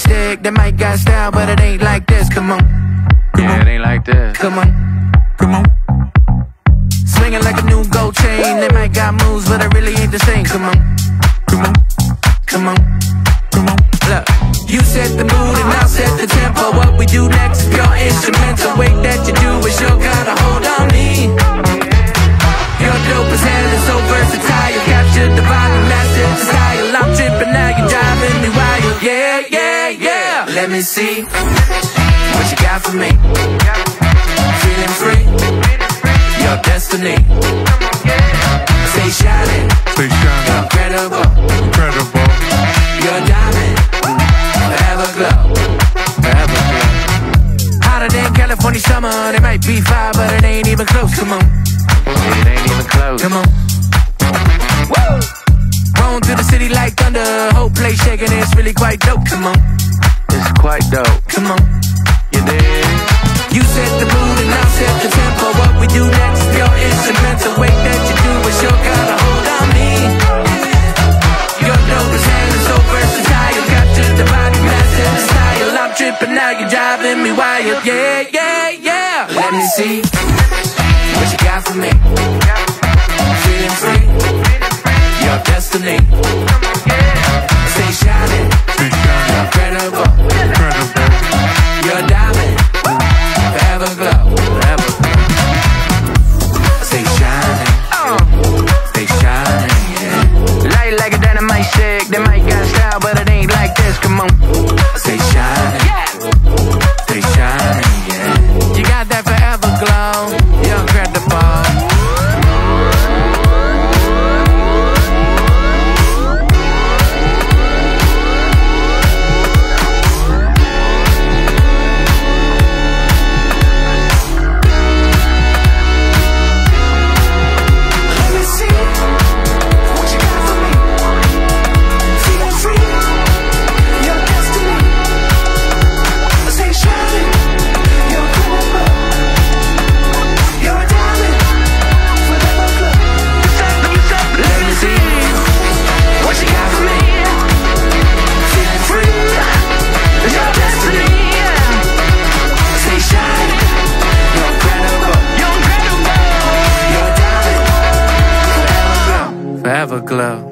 stick, that might got style, but it ain't like this. Come on, Come Yeah, it ain't like this. come on, come on. Swinging like a new gold chain, they might got moves, but it really ain't the same. Come on, come on, come on, set the mood and I'll set the tempo. What we do next is pure instrumental. Way that you do is sure gotta hold on me. You're dope as hell and so versatile. You captured the vibe and mastered the style. I'm tripping now, you're driving me wild. Yeah, yeah, yeah. Let me see what you got for me. Feeling free, your destiny. Stay shining, summer, they might be fire, but it ain't even close. Come on, It ain't even close. come on. Woo! Rolling through the city like thunder, whole place shaking, it's really quite dope. Come on, It's quite dope. Let me see what you got for me. Feeling free, your destiny. Stay shining, incredible. Your diamond, forever glow. Stay shining, oh. stay shining. Light like a dynamite shake, that might glow.